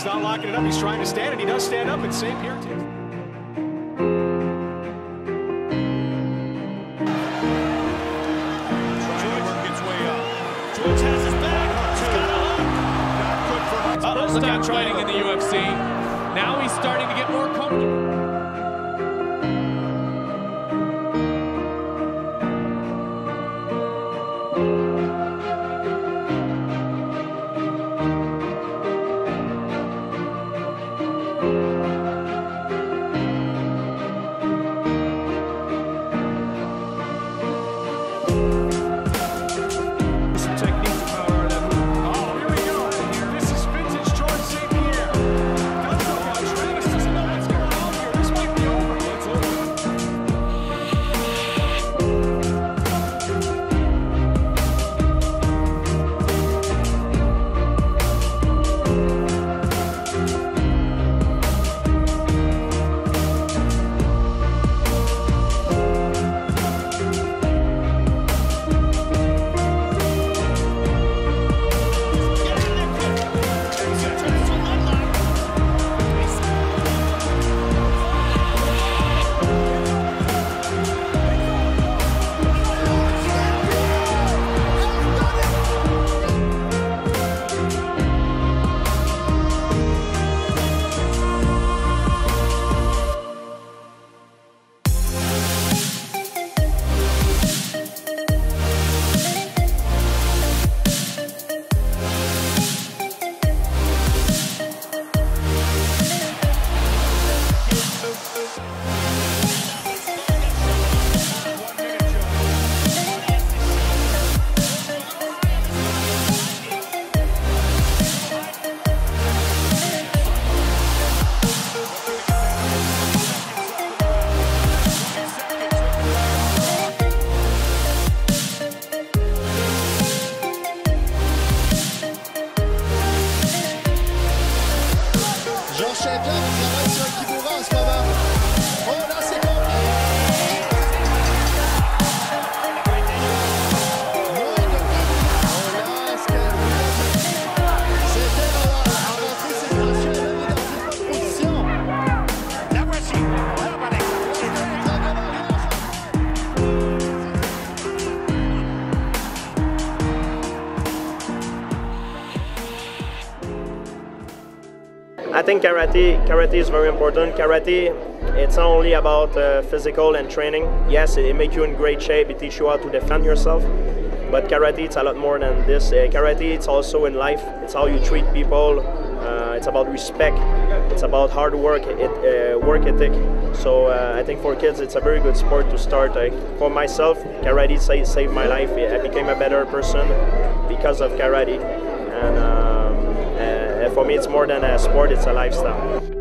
he's not locking it up. He's trying to stand, and he does stand up. And same here. Trying to work its way up. George has his back. He's got a hook. Not good for Hunt. Uh, look at fighting in the UFC. Now he's starting to get more comfortable. I think karate karate is very important. Karate, it's not only about uh, physical and training. Yes, it, it makes you in great shape. It teaches you how to defend yourself. But karate, it's a lot more than this. Uh, karate, it's also in life. It's how you treat people. Uh, it's about respect. It's about hard work, it, uh, work ethic. So uh, I think for kids, it's a very good sport to start. For myself, karate sa- saved my life. I became a better person because of karate. And uh, for me, it's more than a sport; it's a lifestyle.